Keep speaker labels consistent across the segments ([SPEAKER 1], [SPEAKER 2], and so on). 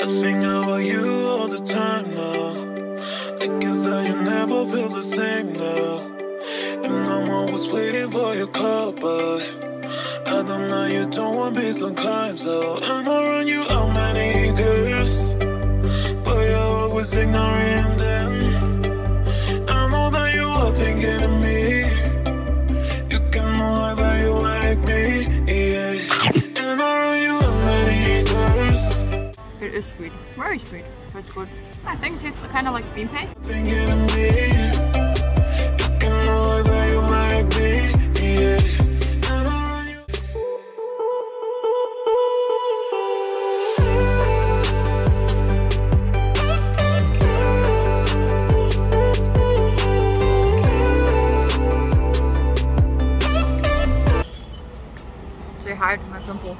[SPEAKER 1] I think about you all the time now. I guess that you never feel the same now. And I'm always waiting for your call, but I don't know you don't want me sometimes, so And I run you out many girls, but you're always ignoring them.
[SPEAKER 2] It is sweet. Very sweet. That's good. I think it tastes kind of like bean paste.
[SPEAKER 1] thinking of me. You can know that you like me, yeah. And I run you.
[SPEAKER 2] Say hi to my pimple.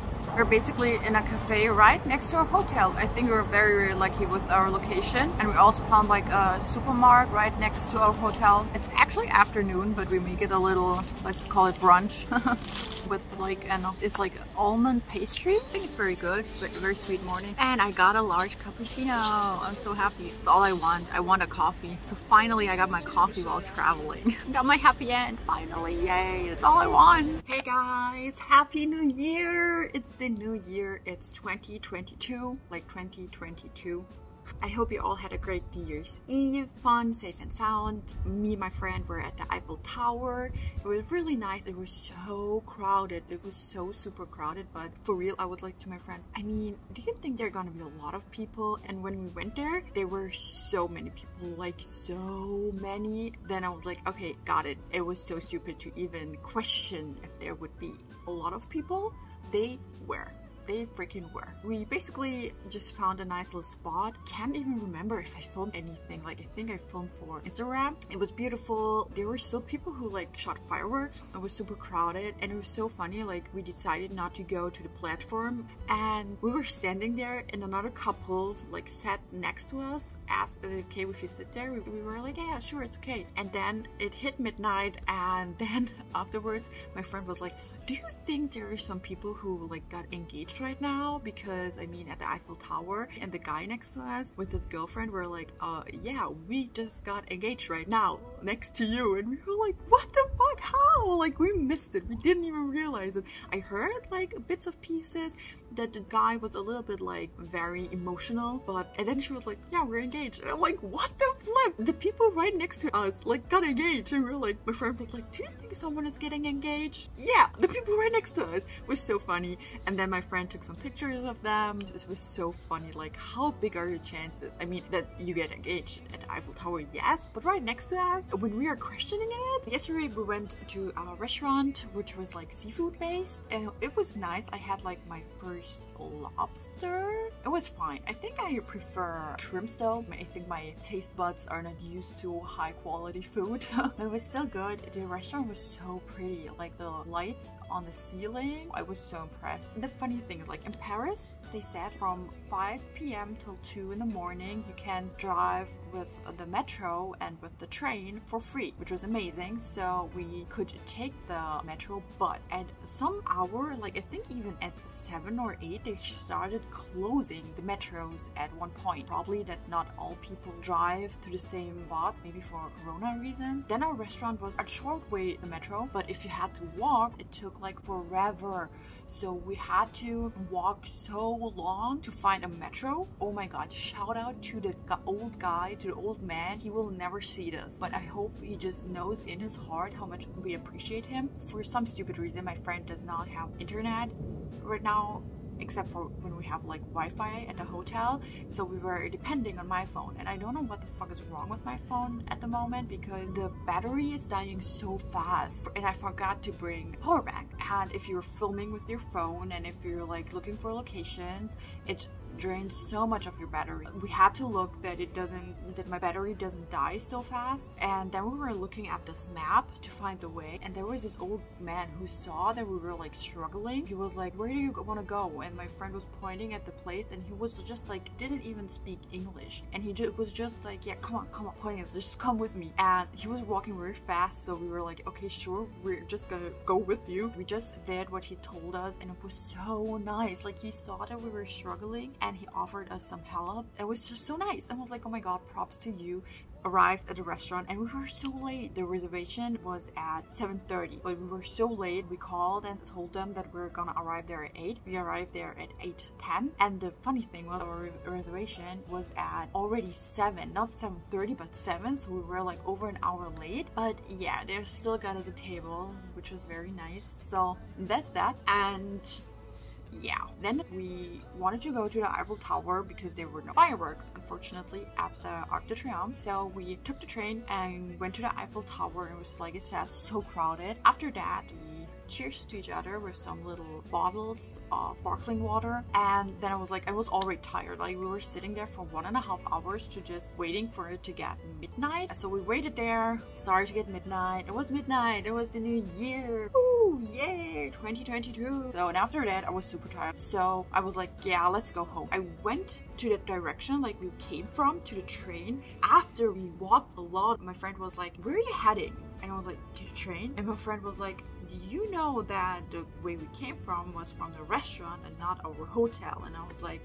[SPEAKER 2] We're basically in a cafe right next to our hotel. I think we're very, very lucky with our location. And we also found like a supermarket right next to our hotel. It's actually afternoon, but we make it a little, let's call it brunch. with like, and it's like almond pastry. I think it's very good, but very sweet morning. And I got a large cappuccino. I'm so happy. It's all I want. I want a coffee. So finally I got my coffee while traveling. got my happy end, finally, yay. It's all I want. Hey guys, happy new year. It's the new year. It's 2022, like 2022. I hope you all had a great New Year's Eve, fun, safe and sound. Me and my friend were at the Eiffel Tower. It was really nice. It was so crowded. It was so super crowded, but for real, I would like to my friend. I mean, do you think there are gonna be a lot of people? And when we went there, there were so many people, like so many. Then I was like, okay, got it. It was so stupid to even question if there would be a lot of people. They were they freaking were. We basically just found a nice little spot. Can't even remember if I filmed anything. Like I think I filmed for Instagram. It was beautiful. There were still people who like shot fireworks. It was super crowded and it was so funny. Like we decided not to go to the platform and we were standing there and another couple like sat next to us, asked is it okay if you sit there? We, we were like, yeah, sure, it's okay. And then it hit midnight and then afterwards my friend was like, do you think there are some people who like got engaged right now? Because I mean, at the Eiffel Tower, and the guy next to us with his girlfriend were like, uh, yeah, we just got engaged right now next to you, and we were like, what the fuck? How? Like we missed it. We didn't even realize it. I heard like bits of pieces that the guy was a little bit like very emotional, but and then she was like, yeah, we're engaged. And I'm like, what the flip? The people right next to us like got engaged, and we were like, my friend was like, do you think someone is getting engaged? Yeah, the people right next to us. Was so funny. And then my friend took some pictures of them. It was so funny. Like how big are your chances? I mean that you get engaged at eiffel tower yes but right next to us when we are questioning it yesterday we went to a restaurant which was like seafood based and it was nice. I had like my first lobster. It was fine. I think i prefer shrimps though i think my taste buds are not used to high quality food. But it was still good. The restaurant was so pretty. Like the lights on the ceiling. I was so impressed. The funny thing is like in Paris, they said from 5 p.m. till 2 in the morning, you can drive with the metro and with the train for free, which was amazing. So we could take the metro, but at some hour, like I think even at 7 or 8, they started closing the metros at one point. Probably that not all people drive to the same spot, maybe for corona reasons. Then our restaurant was a short way the metro, but if you had to walk, it took like forever. So we had to walk so long to find a metro. Oh my god, shout out to the old guy, to the old man. He will never see this, but I hope he just knows in his heart how much we appreciate him. For some stupid reason, my friend does not have internet right now except for when we have like Wi-Fi at the hotel. So we were depending on my phone, and I don't know what the fuck is wrong with my phone at the moment because the battery is dying so fast, and I forgot to bring power bank. If you're filming with your phone, and if you're like looking for locations, it drains so much of your battery. We had to look that it doesn't, that my battery doesn't die so fast. And then we were looking at this map to find the way. And there was this old man who saw that we were like struggling. He was like, where do you want to go? And my friend was pointing at the place and he was just like, didn't even speak English. And he was just like, yeah, come on, come on, pointing us, just come with me. And he was walking very fast. So we were like, okay, sure, we're just gonna go with you. We just did what he told us and it was so nice. Like he saw that we were struggling and he offered us some help. It was just so nice. I was like, oh my god, props to you arrived at the restaurant and we were so late. The reservation was at 7.30, but we were so late. We called and told them that we are gonna arrive there at 8. We arrived there at 8.10 and the funny thing was our reservation was at already 7, not 7.30 but 7, so we were like over an hour late. But yeah, they still got us a table, which was very nice. So that's that. And yeah, then we wanted to go to the Eiffel Tower because there were no fireworks, unfortunately, at the Arc de Triomphe. So we took the train and went to the Eiffel Tower. And it was, like I said, so crowded. After that, we cheers to each other with some little bottles of sparkling water. And then I was like, I was already tired. Like we were sitting there for one and a half hours to just waiting for it to get midnight. So we waited there, started to get midnight. It was midnight. It was the new year. Yay, 2022. So and after that, I was super tired. So I was like, yeah, let's go home. I went to the direction like we came from to the train. After we walked a lot, my friend was like, where are you heading? And I was like, to the train? And my friend was like, do you know that the way we came from was from the restaurant and not our hotel? And I was like,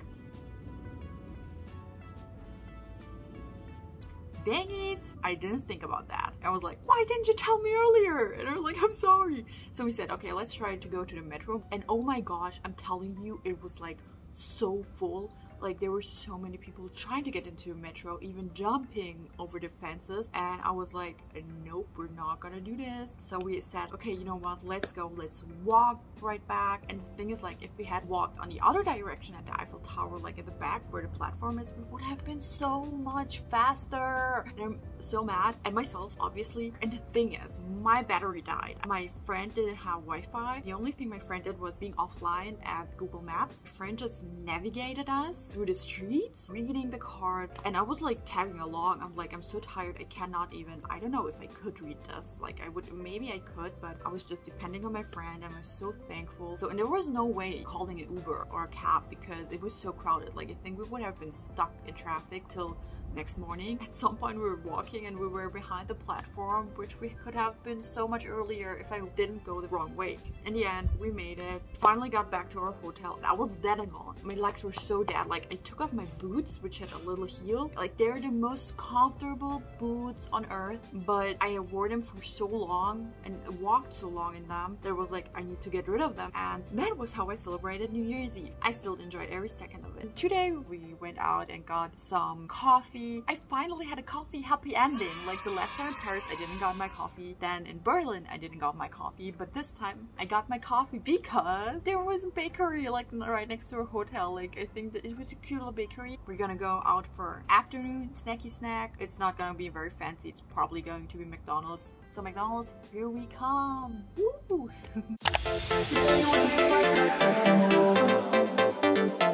[SPEAKER 2] dang it, I didn't think about that. I was like, why didn't you tell me earlier? And I was like, I'm sorry. So we said, okay, let's try to go to the metro. And oh my gosh, I'm telling you, it was like so full like there were so many people trying to get into metro, even jumping over the fences. And I was like, nope, we're not gonna do this. So we said, okay, you know what, let's go, let's walk right back. And the thing is like, if we had walked on the other direction at the Eiffel Tower, like at the back where the platform is, we would have been so much faster. And I'm so mad at myself, obviously. And the thing is, my battery died. My friend didn't have Wi-Fi. The only thing my friend did was being offline at Google Maps. My friend just navigated us through the streets, reading the card, and I was like tagging along. I'm like, I'm so tired, I cannot even, I don't know if I could read this. Like I would, maybe I could, but I was just depending on my friend and I was so thankful. So, and there was no way calling an Uber or a cab because it was so crowded. Like I think we would have been stuck in traffic till next morning. At some point we were walking and we were behind the platform, which we could have been so much earlier if I didn't go the wrong way. In the end, we made it. Finally got back to our hotel. I was dead and gone. My legs were so dead. Like I took off my boots, which had a little heel. Like they're the most comfortable boots on earth, but I wore them for so long and walked so long in them. There was like, I need to get rid of them. And that was how I celebrated New Year's Eve. I still enjoyed every second of Today we went out and got some coffee. I finally had a coffee happy ending. Like the last time in Paris, I didn't got my coffee. Then in Berlin, I didn't got my coffee. But this time, I got my coffee because there was a bakery like right next to our hotel. Like I think that it was a cute little bakery. We're gonna go out for afternoon snacky snack. It's not gonna be very fancy. It's probably going to be McDonald's. So McDonald's, here we come. Woo!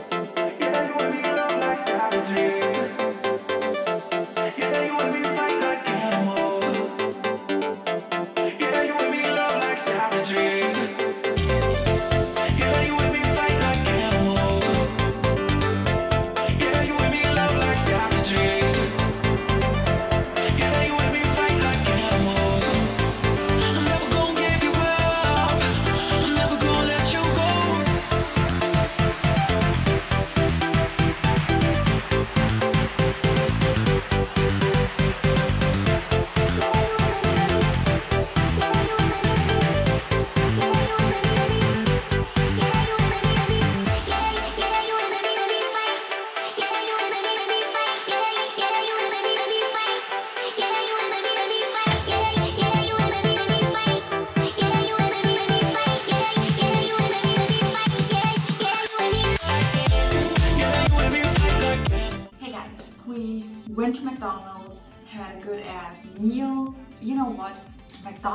[SPEAKER 2] went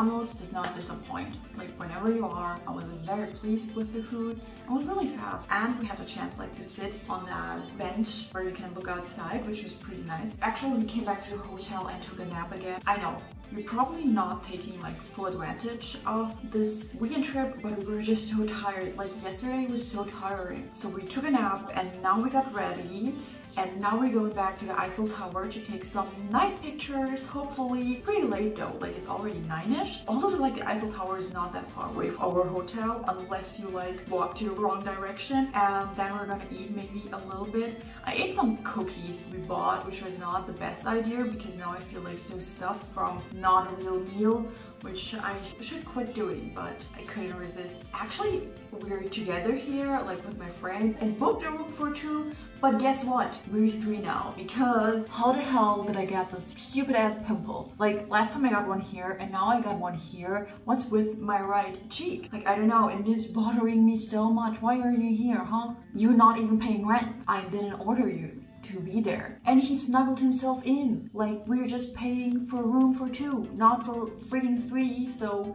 [SPEAKER 2] McDonald's does not disappoint. Like whenever you are, I was very pleased with the food. It was really fast and we had a chance like to sit on that bench where you can look outside, which was pretty nice. Actually, we came back to the hotel and took a nap again. I know, we're probably not taking like full advantage of this weekend trip, but we were just so tired. Like yesterday was so tiring. So we took a nap and now we got ready And now we're going back to the Eiffel Tower to take some nice pictures, hopefully pretty late though, like it's already 9ish. Although like the Eiffel Tower is not that far away from our hotel unless you like walk to the wrong direction and then we're gonna eat maybe a little bit. I ate some cookies we bought which was not the best idea because now I feel like so stuffed from not a real meal which I should quit doing, but I couldn't resist. Actually, we're together here, like with my friend, and booked a room for two, but guess what? We're three now, because how the hell did I get this stupid ass pimple? Like, last time I got one here, and now I got one here, what's with my right cheek? Like, I don't know, it is bothering me so much. Why are you here, huh? You're not even paying rent. I didn't order you to be there. And he snuggled himself in. Like, we're just paying for room for two, not for freaking three, so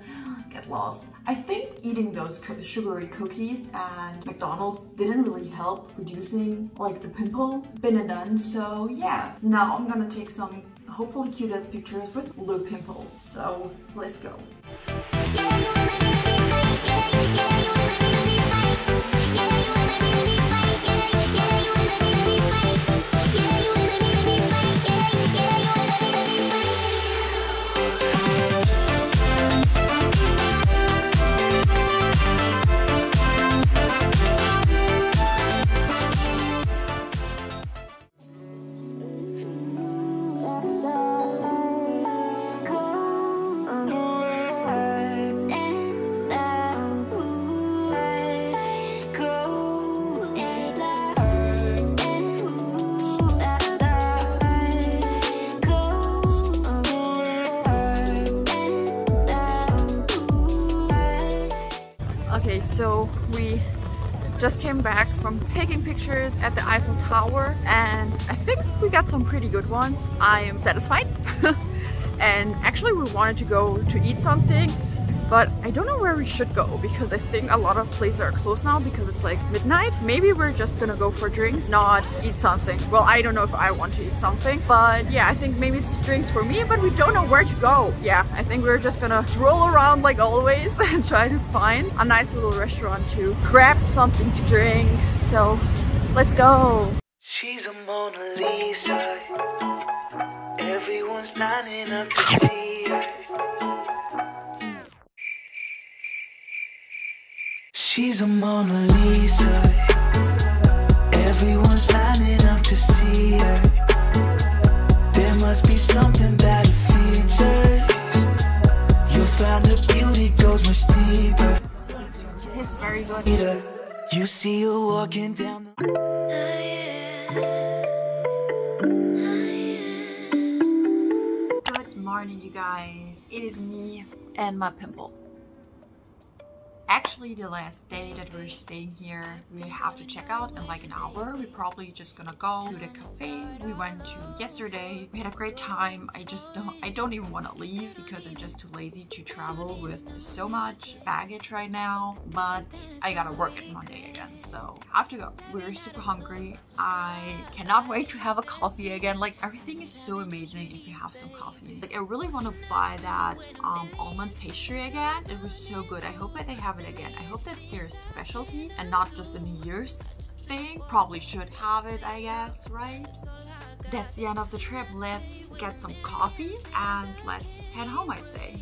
[SPEAKER 2] get lost. I think eating those sugary cookies and McDonald's didn't really help reducing like the pimple. Been and done, so yeah. Now I'm gonna take some hopefully cute ass pictures with low pimple. So let's go. Okay, so we just came back from taking pictures at the Eiffel Tower and I think we got some pretty good ones. I am satisfied. and actually we wanted to go to eat something but I don't know where we should go because I think a lot of places are closed now because it's like midnight. Maybe we're just gonna go for drinks, not eat something. Well, I don't know if I want to eat something, but yeah, I think maybe it's drinks for me, but we don't know where to go. Yeah, I think we're just gonna roll around like always and try to find a nice little restaurant to grab something to drink. So let's go.
[SPEAKER 1] She's a Mona Lisa. Everyone's lining up to see her. She's a Mona Lisa. Everyone's lining up to see her. There must be something about her features. You'll find her beauty goes much deeper.
[SPEAKER 2] Tastes very good.
[SPEAKER 1] You see her walking down the.
[SPEAKER 2] Good morning, you guys. It is me and my pimple. Actually, the last day that we're staying here, we have to check out in like an hour. We're probably just gonna go to the cafe we went to yesterday. We had a great time. I just don't, I don't even want to leave because I'm just too lazy to travel with so much baggage right now. But I gotta work it Monday again, so I have to go. We're super hungry. I cannot wait to have a coffee again. Like everything is so amazing if you have some coffee. Like I really want to buy that um, almond pastry again. It was so good. I hope that they have it again. I hope that's their specialty and not just a New Year's thing. Probably should have it, I guess, right? That's the end of the trip. Let's get some coffee and let's head home, I'd say.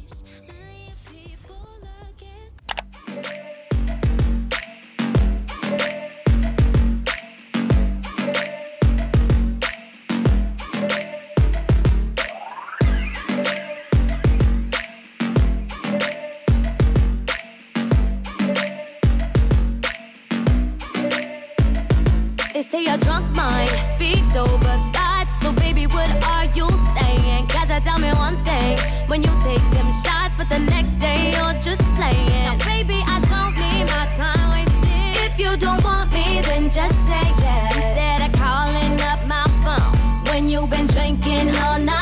[SPEAKER 3] say a drunk mind speaks over thoughts. So baby, what are you saying? Gotcha, tell me one thing. When you take them shots, but the next day you're just playing. Now, baby, I don't need my time wasted. If you don't want me, then just say yes. Instead of calling up my phone when you've been drinking all night.